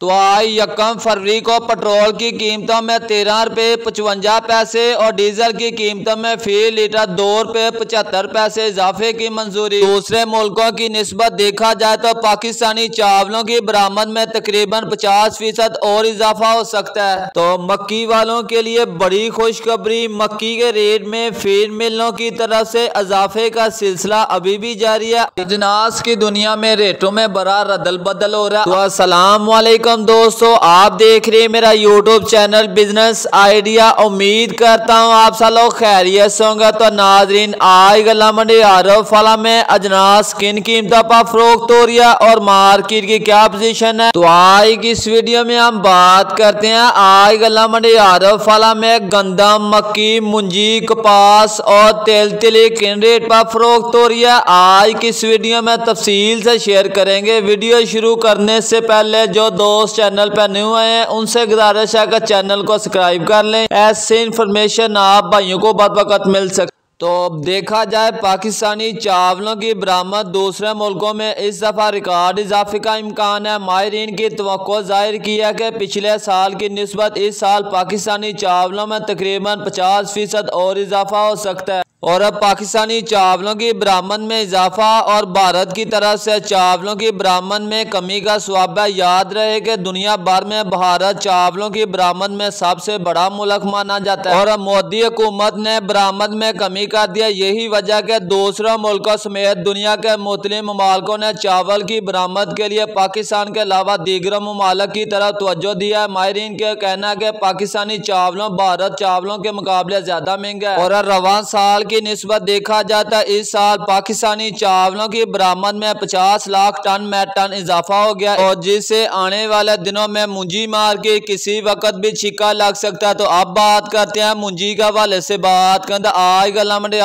तो आज यकम फरवरी को पेट्रोल की कीमतों में तेरह रुपये पचवंजा पैसे और डीजल की कीमतों में फ़ी लीटर दो रुपये पचहत्तर पैसे इजाफे की मंजूरी। दूसरे मुल्कों की नस्बत देखा जाए तो पाकिस्तानी चावलों की बरामद में तकरीबन पचास फ़ीसद और इजाफा हो सकता है। तो मक्की वालों के लिए बड़ी खुशखबरी, मक्की के रेट में फ़ीड मिलों की तरफ़ से इजाफे का सिलसिला अभी भी जारी है। अजनास की दुनिया में रेटों में बड़ा रदल बदल हो रहा है। तो वालेकुम दोस्तों, आप देख रहे हैं मेरा यूट्यूब चैनल बिज़नेस आइडिया उम्मीद करता हूँ आप सब लोग खैरियत से होंगे। तो नाजरीन, आज गला मंडी आरब फला में अजनास किन कीमतों पर फरोख्त हो और मार्केट की क्या पोजीशन है? तो आज की इस वीडियो में हम बात करते हैं। आज गला मंडी आरब फला में गंदम, मक्की, मुंजी, कपास और तेल तिली किन रेट पर फरोख्त हो रही है आज की इस वीडियो में तफसील से शेयर करेंगे। वीडियो शुरू करने से पहले जो दो दोस्त चैनल पर न्यू आए हैं, उनसे गुजारिश है कि चैनल को सब्सक्राइब कर लें। ऐसे इन्फॉर्मेशन आप भाइयों को बहुत वक्त मिल सके तो देखा जाए पाकिस्तानी चावलों की बरामद दूसरे मुल्कों में, इस दफ़ा रिकॉर्ड इजाफे का इम्कान है। माहरीन की तो ज़ाहिर किया कि पिछले साल की नस्बत इस साल पाकिस्तानी चावलों में तकरीबन पचास फ़ीसद और इजाफा हो सकता है। और अब पाकिस्तानी चावलों की बरामद में इजाफा और भारत की तरफ़ से चावलों की बरामद में कमी का स्वाबा याद रहे कि दुनिया भर में भारत चावलों की बरामद में सबसे बड़ा मुल्क माना जाता है। और अब मोदी हुकूमत ने बरामद में कमी कर दिया यही वजह के दूसरे मुल्कों समेत दुनिया के मुतलिम ममालकों ने चावल की बरामद के लिए पाकिस्तान के अलावा दीगर ममालक की तरफ़ तवज्जो दिया है। माहरीन के कहना है पाकिस्तानी चावलों भारत चावलों के मुकाबले ज़्यादा महँगा है और रवान साल की नस्बत देखा जाता है इस साल पाकिस्तानी चावलों की बरामद में पचास लाख टन मेट टन इजाफा हो गया और जिससे आने वाले दिनों में मुंजी मार के किसी वक्त भी छिक्का लग सकता है। तो अब बात करते हैं मुंजी का हवाले से। बात करते आज गला मंडी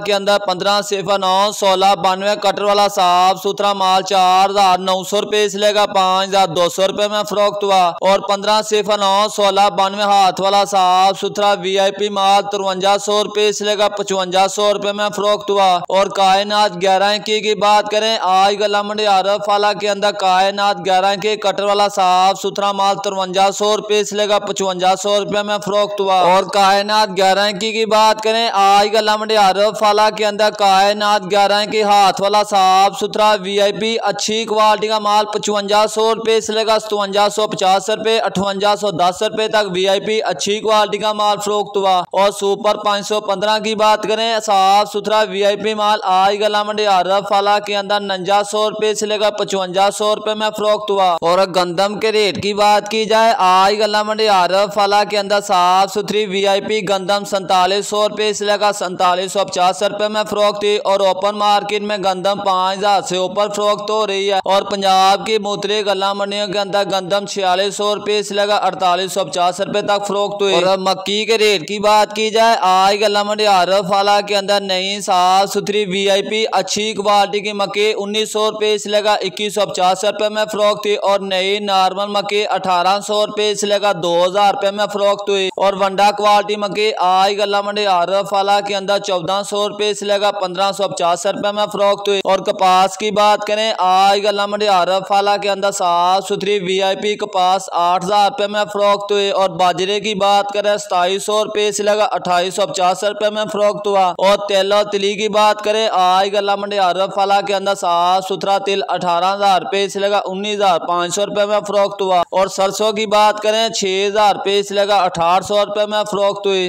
के अंदर पंद्रह सिफर नौ सोलह बानवे कटर वाला साफ़ सुथरा माल चार हज़ार नौ सौ रुपए इसलिएगा पाँच हज़ार दो सौ रुपए में फरोख्त हुआ। और पंद्रह सिफर नौ सोलह बानवे हाथ वाला साफ़ सुथरा वी आई पी माल तिरवंजा सौ रुपए इसलिएगा पचवंजा सौ रुपए में फरोख्त हुआ। और कायनात ग्यारह की की बात करें, आज गला आरफ फाला के अंदर कायनात ग्यारह के कटर वाला साफ़ सुथरा माल तिरवंजा सौ रुपए से लेगा पचवंजा सौ रुपए में फरोख्त हुआ। और कायनात ग्यारह की की बात करें, आज गला आरफ फाला के अंदर कायनात ग्यारह के हाथ वाला साफ़ सुथरा वी आई पी अच्छी क्वालिटी का माल पचवंजा सौ रुपए से लेगा सतवंजा सौ पचास रुपए अठवंजा सौ दस रुपए तक वी आई पी अच्छी क्वालिटी का माल फरोख्त हुआ। और सुपर पाँच सौ पंद्रह की बात करें, साफ़ सुथरा वीआईपी माल आज गला मंडी अरब फाला के अंदर नंजा सौ रुपए से लेकर पचवंजा सौ रुपए में फरोख्त हुआ और गंदम के रेट की बात की जाए, आज गला मंडी अरब फाला के अंदर साफ़ सुथरी वीआईपी गंदम सैतालीस सौ रुपए से लेकर सैतालीस सौ पचास रुपए में फरोख्त हुई और ओपन मार्केट में गंदम पाँच हज़ार से ऊपर फरोख्त हो रही है। और पंजाब की मुतरे गला मंडियों के अंदर गंदम छियालीस सौ रुपए से लेकर अड़तालीस सौ पचास रुपए तक फरोख्त हुई और मक्की के रेट की बात की जाए, आज गला मंडी अरब फाला के अंदर नई साफ़ सुथरी वीआईपी अच्छी क्वालिटी की मक्के, उन्नीस सौ रुपये से लगा इक्कीस सौ पचास रुपये में फरोख्त हुई और नई नॉर्मल मक्के, अठारह सौ रुपये से लगा दो हज़ार रुपये में फरोख्त हुई और वंडा क्वालिटी मक्के आज गला मंडी आरफ फला के अंदर चौदह सौ रुपये से लगा पंद्रह सौ पचास रुपये में फरोख्त हुई और कपास की बात करें आज गला मंडी आरफ फला के अंदर साफ़ सुथरी वी आई पी कपास आठ हज़ार रुपये में फरोख्त हुई और बाजरे की बात करें, सताईस सौ रुपये लगा अट्ठाईस सौ पचास रुपये में फरोख्त हुआ और तेल तिली की बात करे, आज गला मंडी अरब फला के अंदर साफ़ सुथरा तिल अठारह हज़ार रुपए से लगा उन्नीस हज़ार पाँच सौ रुपए में फरोख्त हुआ। और सरसों की बात करें, छह हज़ार रुपए से लगा अठारह सौ रुपए में फरोख्त हुई।